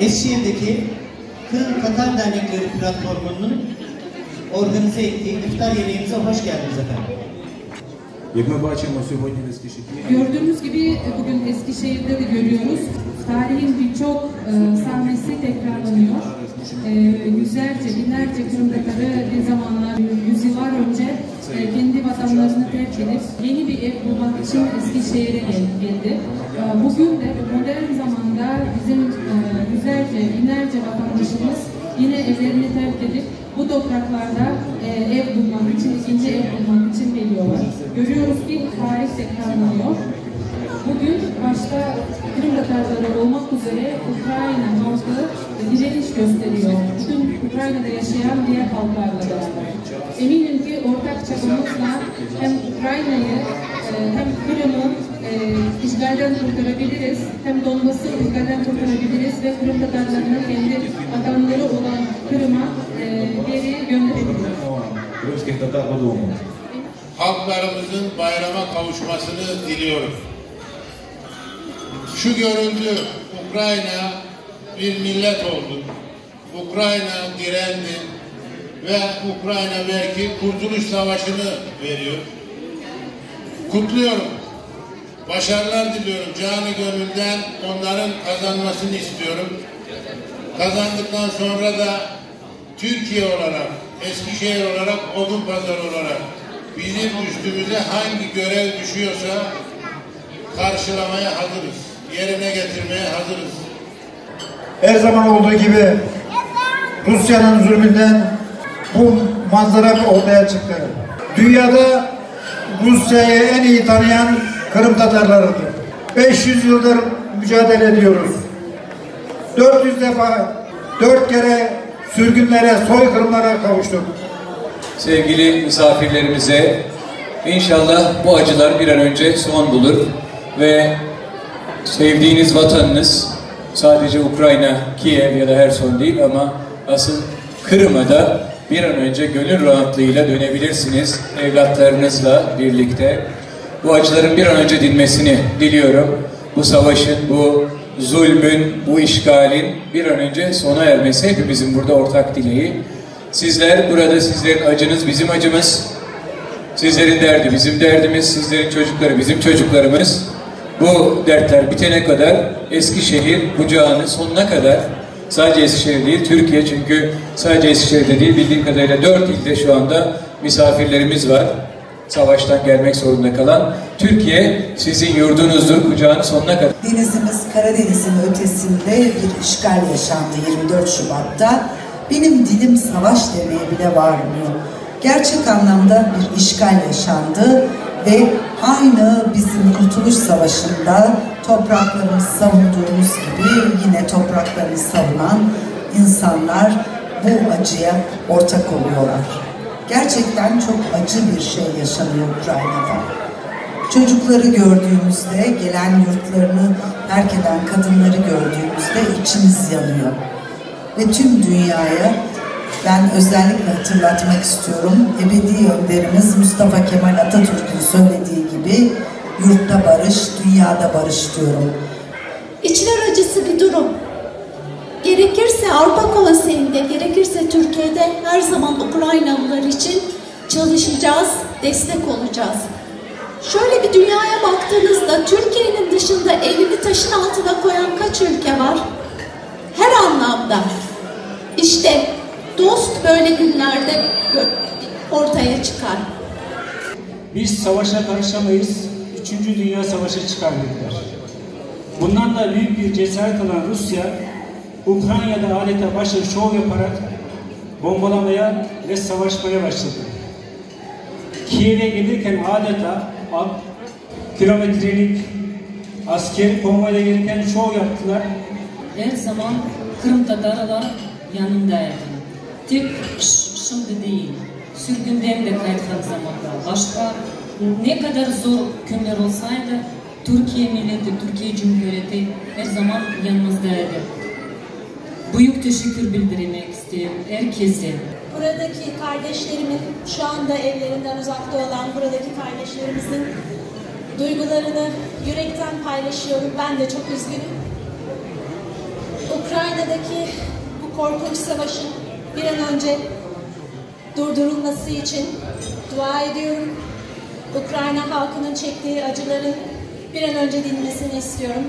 Eskişehir'deki Kırım Katar Dernekleri platformunun organize ettiği iftar yemeğimize hoş geldiniz efendim. Як ми бачимо сьогодні. Gördüğümüz gibi bugün Eskişehir'de de görüyoruz. Tarihin birçok e, sahnesi tekrarlanıyor. E, yüzlerce, binlerce Kırım Tatarı bir zamanlar, yüzyıllar önce e, kendi vatanlarını terk edip yeni bir ev bulmak için Eskişehir'e gel- geldi. E, bugün de modern zamanda bizim e, yüzlerce, binlerce vatandaşımız yine evlerini terk edip bu topraklarda e, ev bulmak için, ikinci ev bulmak için geliyorlar. Görüyoruz ki tarih tekrarlanıyor. Bugün başta Kırım Tatarları olmak üzere Ukrayna halkı direniş gösteriyor. Bütün Ukrayna'da yaşayan diğer halklarla beraber. Eminim ki ortak çabamızla hem Ukrayna'yı e, hem Kırım'ı e, işgalden kurtarabiliriz, hem Donbas'ı işgalden kurtarabiliriz ve Kırım Tatarlarının kendi vatanları olan Kırım'a e, geri gönderebiliriz. Halklarımızın bayrama kavuşmasını diliyorum. Şu görüldü, Ukrayna bir millet oldu. Ukrayna direndi ve Ukrayna belki Kurtuluş Savaşı'nı veriyor. Kutluyorum. Başarılar diliyorum. Canı gönülden onların kazanmasını istiyorum. Kazandıktan sonra da Türkiye olarak, Eskişehir olarak, Odun Pazarı olarak bizim üstümüze hangi görev düşüyorsa karşılamaya hazırız. Yerine getirmeye hazırız. her zaman olduğu gibi Rusya'nın zulmünden bu manzara ortaya çıktı. Dünyada Rusya'yı en iyi tanıyan Kırım Tatarlarıdır. 500 yıldır mücadele ediyoruz. 400 defa, 4 kere sürgünlere, soykırımlara kavuştuk. sevgili misafirlerimize inşallah bu acılar bir an önce son bulur ve sevdiğiniz vatanınız sadece Ukrayna, Kiev ya da Herson değil ama asıl Kırım'a da bir an önce gönül rahatlığıyla dönebilirsiniz evlatlarınızla birlikte. Bu acıların bir an önce dinmesini diliyorum. Bu savaşın, bu zulmün, bu işgalin bir an önce sona ermesi hepimizin burada ortak dileği. Sizler burada sizlerin acınız bizim acımız. Sizlerin derdi bizim derdimiz, sizlerin çocukları bizim çocuklarımız. Bu dertler bitene kadar Eskişehir bucağını sonuna kadar sadece Eskişehir değil Türkiye çünkü sadece Eskişehir'de değil bildiğim kadarıyla dört ilde şu anda misafirlerimiz var. Savaştan gelmek zorunda kalan. Türkiye sizin yurdunuzdur kucağını sonuna kadar. Denizimiz Karadeniz'in ötesinde bir işgal yaşandı 24 Şubat'ta. Benim dilim savaş demeye bile varmıyor. Gerçek anlamda bir işgal yaşandı ve aynı bizim Kurtuluş Savaşı'nda topraklarımızı savunduğumuz gibi yine topraklarını savunan insanlar bu acıya ortak oluyorlar. Gerçekten çok acı bir şey yaşanıyor Ukrayna'da. Çocukları gördüğümüzde, gelen yurtlarını terk eden kadınları gördüğümüzde içimiz yanıyor. Ve tüm dünyaya ben özellikle hatırlatmak istiyorum. Ebedi önderimiz Mustafa Kemal Atatürk'ün söylediği gibi yurtta barış, dünyada barış diyorum. İçler acısı bir durum. Gerekirse Avrupa Konseyi'nde, gerekirse Türkiye'de her zaman Ukraynalılar için çalışacağız, destek olacağız. Şöyle bir dünyaya baktığınızda Türkiye'nin dışında elini taşın altına koyan kaç ülke var? Her anlamda. İşte dost böyle günlerde ortaya çıkar. Biz savaşa karışamayız, Üçüncü Dünya Savaşı çıkar dediler. Bundan da büyük bir cesaret alan Rusya, Ukrayna'da adeta başa şov yaparak bombalamaya ve savaşmaya başladı. Kiev'e gelirken adeta a- kilometrelik askeri konvoyla gelirken şov yaptılar. her zaman Kırım Tatarlar yanındaydı. Tek şimdi değil, sürgünden de kaytılan zamanda. Başka ne kadar zor günler olsaydı Türkiye milleti, Türkiye Cumhuriyeti her zaman yanımızdaydı. Büyük teşekkür bildirmek istiyorum herkese. Buradaki kardeşlerimin, şu anda evlerinden uzakta olan buradaki kardeşlerimizin duygularını yürekten paylaşıyorum. Ben de çok üzgünüm. Ukrayna'daki bu korkunç savaşın bir an önce durdurulması için dua ediyorum. Ukrayna halkının çektiği acıların bir an önce dinmesini istiyorum.